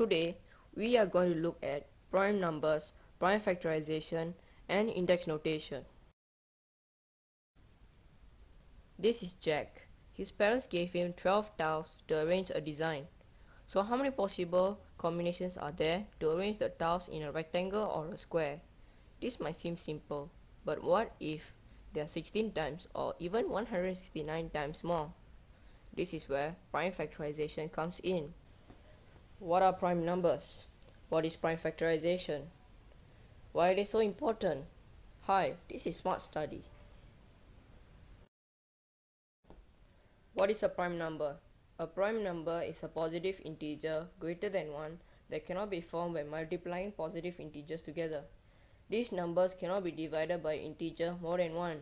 Today, we are going to look at prime numbers, prime factorization, and index notation. This is Jack. His parents gave him 12 tiles to arrange a design. So how many possible combinations are there to arrange the tiles in a rectangle or a square? This might seem simple, but what if there are 16 times or even 169 times more? This is where prime factorization comes in. What are prime numbers? What is prime factorization? Why are they so important? Hi, this is Smart Study. What is a prime number? A prime number is a positive integer greater than 1 that cannot be formed by multiplying positive integers together. These numbers cannot be divided by integer more than 1.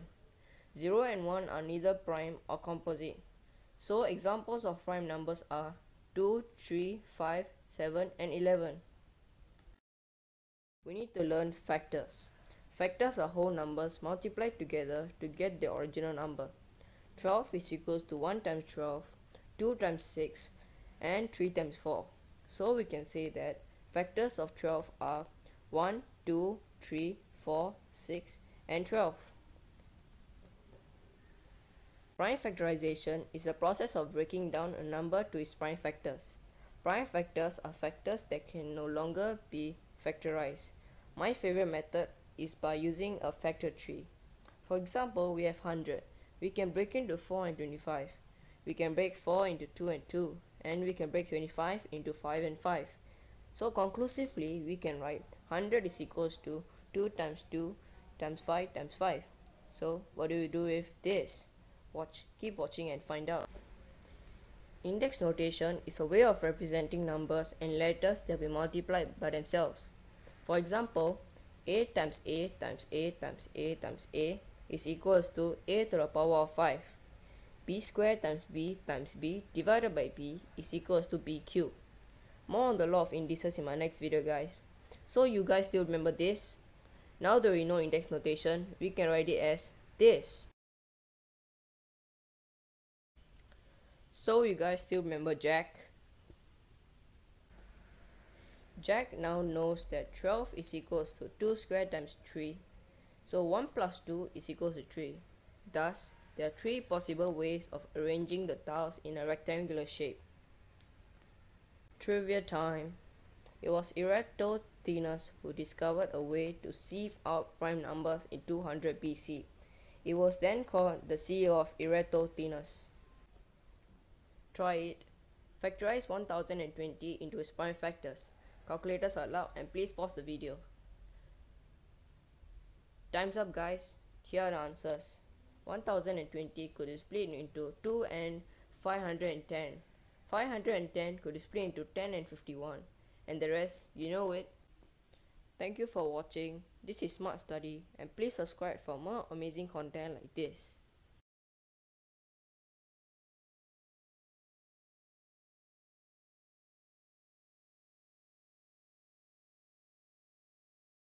0 and 1 are neither prime or composite. So examples of prime numbers are 2, 3, 5, 7 and 11. We need to learn factors. Factors are whole numbers multiplied together to get the original number. 12 is equals to 1 times 12, 2 times 6 and 3 times 4. So we can say that factors of 12 are 1, 2, 3, 4, 6 and 12. Prime factorization is the process of breaking down a number to its prime factors. Prime factors are factors that can no longer be factorized. My favorite method is by using a factor tree. For example, we have 100. We can break into 4 and 25. We can break 4 into 2 and 2. And we can break 25 into 5 and 5. So conclusively, we can write 100 is equals to 2 times 2 times 5 times 5. So what do we do with this? Watch, keep watching and find out. Index notation is a way of representing numbers and letters that be multiplied by themselves. For example, a times a times a times a times a is equals to a to the power of 5. b squared times b times b divided by b is equals to b cubed. More on the law of indices in my next video guys. So you guys still remember this? Now that we know index notation, we can write it as this. So you guys still remember Jack? Jack now knows that 12 is equals to 2 squared times 3. So 1 plus 2 is equals to 3. Thus, there are 3 possible ways of arranging the tiles in a rectangular shape. Trivia time. It was Eratosthenes who discovered a way to sieve out prime numbers in 200 BC. It was then called the Sieve of Eratosthenes. Try it. Factorize 1020 into its prime factors. Calculators are allowed and please pause the video. Time's up guys. Here are answers. 1020 could be split into 2 and 510. 510 could be split into 10 and 51. And the rest, you know it. Thank you for watching. This is Smart Study and please subscribe for more amazing content like this.